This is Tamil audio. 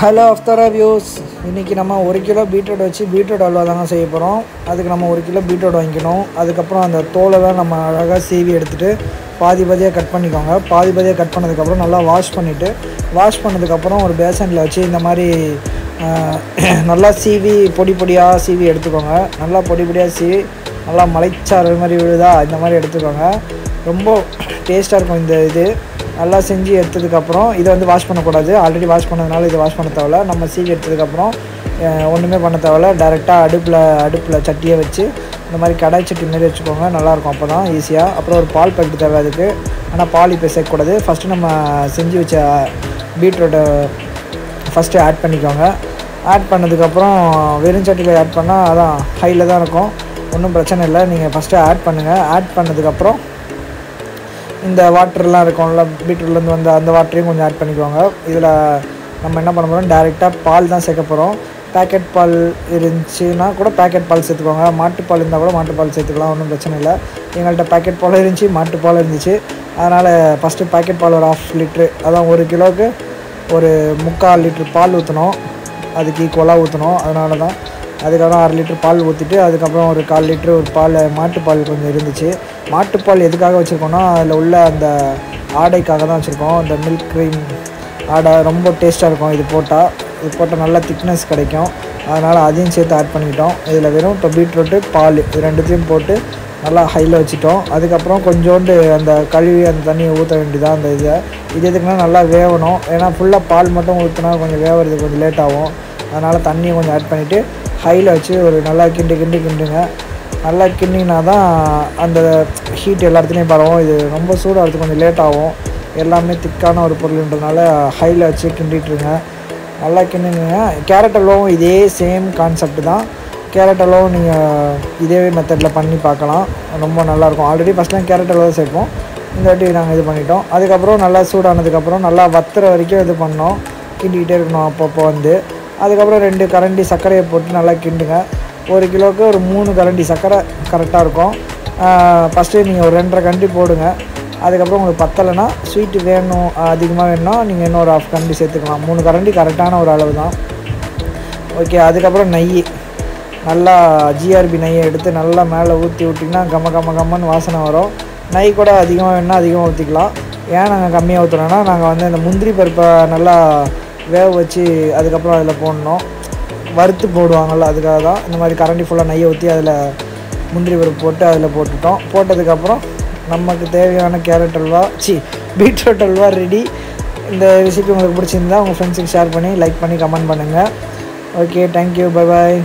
ஹலோ அஃப்தாரா வியூஸ் இன்றைக்கி நம்ம ஒரு கிலோ பீட்ரூட் வச்சு பீட்ரூட் அல்வா தாங்க செய்ய போகிறோம் அதுக்கு நம்ம ஒரு கிலோ பீட்ரூட் வாங்கிக்கணும். அதுக்கப்புறம் அந்த தோலெல்லாம் நம்ம அழகாக சீவி எடுத்துகிட்டு பாதி பாதியாக கட் பண்ணிக்கோங்க. பாதி பாதியாக கட் பண்ணதுக்கப்புறம் நல்லா வாஷ் பண்ணிவிட்டு வாஷ் பண்ணதுக்கப்புறம் ஒரு பேசனில் வச்சு இந்த மாதிரி நல்லா சீவி பொடி பொடியாக சீவி எடுத்துக்கோங்க. நல்லா பொடி பொடியாக சீவி நல்லா மலைச்சாறு மாதிரி விழுதா இந்த மாதிரி எடுத்துக்கோங்க. ரொம்ப டேஸ்ட்டாக இருக்கும் இந்த இது. நல்லா செஞ்சு எடுத்ததுக்கப்புறம் இதை வந்து வாஷ் பண்ணக்கூடாது. ஆல்ரெடி வாஷ் பண்ணதுனால இதை வாஷ் பண்ண தேவையில்ல. நம்ம சீவி எடுத்ததுக்கப்புறம் ஒன்றுமே பண்ண தேவையில்ல. டேரெக்டாக அடுப்பில் அடுப்பில் சட்டியை வச்சு இந்த மாதிரி கடாய் சட்டி மாரி வச்சுக்கோங்க. நல்லாயிருக்கும் அப்போ தான் ஈஸியாக அப்புறம் ஒரு பால் பாக்கெட் தேவை அதுக்கு. ஆனால் பால் இப்போ சேர்க்கக்கூடாது. ஃபஸ்ட்டு நம்ம செஞ்சு வச்ச பீட்ரூட்டை ஃபஸ்ட்டு ஆட் பண்ணிக்கோங்க. ஆட் பண்ணதுக்கப்புறம் வெறும் சட்டியில் ஆட் பண்ணால் அதான் ஹையில் தான் இருக்கும். ஒன்றும் பிரச்சனை இல்லை. நீங்கள் ஃபஸ்ட்டு ஆட் பண்ணுங்கள் ஆட் பண்ணதுக்கப்புறம் இந்த வாட்டர்லாம் இருக்கும்ல பீட்ரூட்லேருந்து வந்த அந்த வாட்டரையும் கொஞ்சம் ஆட் பண்ணிக்கோங்க. இதில் நம்ம என்ன பண்ண போகிறோம் டேரெக்டாக பால் தான் சேர்க்க போகிறோம் பேக்கெட் பால் இருந்துச்சுன்னா கூட பேக்கெட் பால் சேர்த்துக்கோங்க. மாட்டுப்பால் இருந்தால் கூட மாட்டுப்பால் சேர்த்துக்கலாம் ஒன்றும் பிரச்சனை இல்லை. எங்கள்கிட்ட பேக்கெட் பால் இருந்துச்சு மாட்டுப்பால் இருந்துச்சு. அதனால் ஃபஸ்ட்டு பேக்கெட் பால் ஒரு ஆஃப் லிட்ரு அதான் ஒரு கிலோவுக்கு ஒரு முக்கால் லிட்ரு பால் ஊற்றணும் அதுக்கு ஈக்குவலாக ஊற்றணும் அதனால தான் அதுக்கப்புறம் அரை லிட்டர் பால் ஊற்றிட்டு அதுக்கப்புறம் ஒரு கால் லிட்டர் ஒரு பால் மாட்டுப்பால் கொஞ்சம் இருந்துச்சு. மாட்டுப்பால் எதுக்காக வச்சுருக்கோன்னா அதில் உள்ள அந்த ஆடைக்காக தான் வச்சுருக்கோம். அந்த மில்க் க்ரீம் ஆடை ரொம்ப டேஸ்ட்டாக இருக்கும். இது போட்டால் இது போட்டால் நல்லா திக்னஸ் கிடைக்கும். அதனால் அதையும் சேர்த்து ஆட் பண்ணிக்கிட்டோம். இதில் வெறும் இப்போ பீட்ரூட்டு பால் இது ரெண்டுத்தையும் போட்டு நல்லா ஹையில் வச்சுட்டோம். அதுக்கப்புறம் கொஞ்சோண்டு அந்த கழுவி அந்த தண்ணியை ஊற்ற வேண்டியதான் அந்த இதை. இது எதுக்குன்னா நல்லா வேகணும் ஏன்னா ஃபுல்லாக பால் மட்டும் ஊற்றினா கொஞ்சம் வேகிறதுக்கு கொஞ்சம் லேட் ஆகும். அதனால் தண்ணியை கொஞ்சம் ஆட் பண்ணிவிட்டு ஹையில் வச்சு ஒரு நல்லா கிண்டி கிண்டி கிண்டுங்க. நல்லா கிண்டிங்கன்னா தான் அந்த ஹீட் எல்லா இடத்துலையும் பரவும். இது ரொம்ப சூடாகிறதுக்கு கொஞ்சம் லேட் ஆகும். எல்லாமே திக்கான ஒரு பொருள்ன்றதுனால ஹையில் வச்சு கிண்டிட்டுருங்க. நல்லா கிண்டுங்க. கேரட் அல்வாவும் இதே சேம் கான்செப்ட் தான். கேரட் அல்வாவும் நீங்கள் இதே மெத்தடில் பண்ணி பார்க்கலாம். ரொம்ப நல்லாயிருக்கும். ஆல்ரெடி ஃபஸ்ட்லாம் கேரட் அல்வா சேர்ப்போம். இந்த வாட்டி நாங்கள் இது பண்ணிட்டோம். அதுக்கப்புறம் நல்லா சூடானதுக்கப்புறம் நல்லா வத்துற வரைக்கும் இது பண்ணோம். கிண்டிக்கிட்டே இருக்கணும் அப்பப்போ வந்து. அதுக்கப்புறம் ரெண்டு கரண்டி சர்க்கரையை போட்டு நல்லா கிண்டுங்க. ஒரு கிலோவுக்கு ஒரு மூணு கரண்டி சர்க்கரை கரெக்டாக இருக்கும். ஃபஸ்ட்டு நீங்கள் ஒரு ரெண்டரை கண்டி போடுங்க. அதுக்கப்புறம் உங்களுக்கு பத்தலைன்னா ஸ்வீட்டு வேணும் அதிகமாக வேணும்னா நீங்கள் இன்னொரு ஆஃப் கரண்டி சேர்த்துக்கலாம். மூணு கரண்டி கரெக்டான ஒரு அளவு தான். ஓகே அதுக்கப்புறம் நெய். நல்லா ஜிஆர்பி நெய்யை எடுத்து நல்லா மேலே ஊற்றி விட்டிங்கன்னா கம கம கம்மன்னு வாசனை வரும். நெய் கூட அதிகமாக வேணும்னா அதிகமாக ஊற்றிக்கலாம் ஏன் நாங்கள் கம்மியாக ஊற்றுறோன்னா நாங்கள் வந்து இந்த முந்திரி பருப்பை நல்லா வேக வச்சு அதுக்கப்புறம் அதில் போடணும். வறுத்து போடுவாங்கள்ல அதுக்காக தான். இந்த மாதிரி கரண்டி ஃபுல்லாக நெய்யை ஊற்றி அதில் முந்திரி பருப்பு போட்டு அதில் போட்டுட்டோம். போட்டதுக்கப்புறம் நமக்கு தேவையான கேரட் அல்வா சி பீட்ரூட் அல்வா ரெடி இந்த ரெசிபி உங்களுக்கு பிடிச்சிருந்தா உங்கள் ஃப்ரெண்ட்ஸுக்கு ஷேர் பண்ணி லைக் பண்ணி கமெண்ட் பண்ணுங்கள் ஓகே தேங்க்யூ பை பாய்